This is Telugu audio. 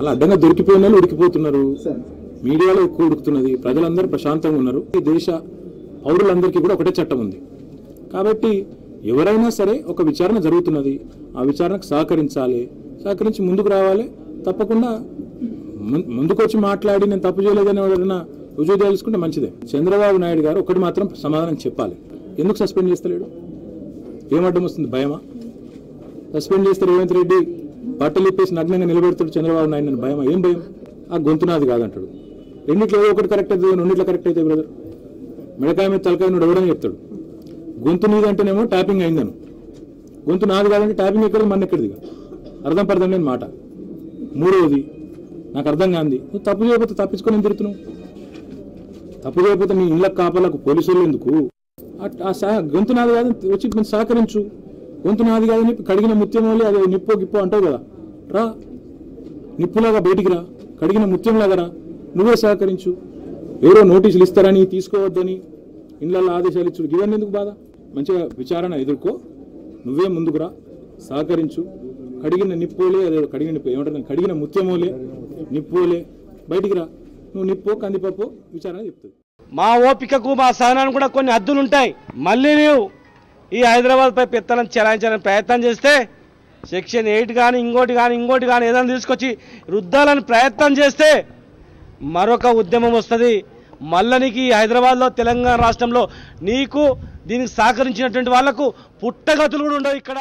అలా అడ్డంగా దొరికిపోయిన వాళ్ళు ఉడికిపోతున్నారు. మీడియాలో ఎక్కువ ఉడుకుతున్నది. ప్రజలందరూ ప్రశాంతంగా ఉన్నారు. ఈ దేశ పౌరులందరికీ కూడా ఒకటే చట్టం ఉంది. కాబట్టి ఎవరైనా సరే ఒక విచారణ జరుగుతున్నది. ఆ విచారణకు సహకరించాలి. సహకరించి ముందుకు రావాలి. తప్పకుండా ముందుకొచ్చి మాట్లాడి నేను తప్పు చేయలేదని ఎవరైనా రుజువు తెలుసుకుంటే మంచిదే. చంద్రబాబు నాయుడు గారు ఒకటి మాత్రం సమాధానం చెప్పాలి. ఎందుకు సస్పెండ్ చేస్తలేడు? ఏమడ్డం వస్తుంది? భయమా? సస్పెండ్ చేస్తే రేవంత్ రెడ్డి బట్టలు ఇప్పేసి నగ్నంగా నిలబెడతాడు చంద్రబాబు నాయుడు అని భయమా? ఏం భయం? ఆ గొంతు నాది కాదంటాడు. రెండిట్లో ఏదో ఒకటి కరెక్ట్ అవుతుంది రెండిట్లో కరెక్ట్ అయితే బ్రదర్ మిడకాయ మీద తలకాయ నువ్వు ఎవడని చెప్తాడు. గొంతు నీదంటేనేమో ట్యాపింగ్ అయిందను. గొంతు నాది కాదంటే ట్యాపింగ్ ఎక్కడిది? మన ఎక్కడిది అర్థం పర్థం లేని మాట. మూడవది నాకు అర్థం కాంది నువ్వు తప్పు చేయకపోతే తప్పించుకొని ఏం తిరుగుతున్నావు? తప్పు చేయకపోతే నీ ఇళ్ళకి కాపాలకు పోలీసులు ఎందుకు? ఆ- గొంతు నాది కాదని వచ్చి కొంచెం సహకరించు. గొంతు నాది కాదని కడిగిన ముత్యమోలి అది నిప్పో గిప్పో అంటావు కదా. రా. నిప్పులాగా బయటికి రా. కడిగిన ముత్యంలాగా రా. నువ్వే సహకరించు. ఎవరో నోటీసులు ఇస్తారని తీసుకోవద్దని ఇళ్ళల్లో ఆదేశాలు ఇచ్చు ఇవన్నీ ఎందుకు బాధ? మంచిగా విచారణ ఎదుర్కో. నువ్వే ముందుకు రా. సహకరించు. కడిగిన నిప్పోలే అదే కడిగిన ఏమంటారు కడిగిన ముత్యమోలే నిప్పోలే. బయటికి రా. నువ్వు నిప్పో కందిపప్పు విచారణ చెప్తుంది. మా ఓపికకు మా సహనానికి కూడా కొన్ని హద్దులుంటాయి. మళ్ళీ నువ్వు ఈ హైదరాబాద్ పై పెత్తనం చెలాయించాలని ప్రయత్నం చేస్తే సెక్షన్ ఎయిట్ కానీ ఇంకోటి కానీ ఇంకోటి కానీ ఏదైనా తీసుకొచ్చి రుద్దాలని ప్రయత్నం చేస్తే మరొక ఉద్యమం వస్తుంది. మళ్ళా నీకు ఈ హైదరాబాద్లో తెలంగాణ రాష్ట్రంలో నీకు దీనికి సహకరించినటువంటి వాళ్ళకు పుట్టగతులు కూడా ఉండవు ఇక్కడ.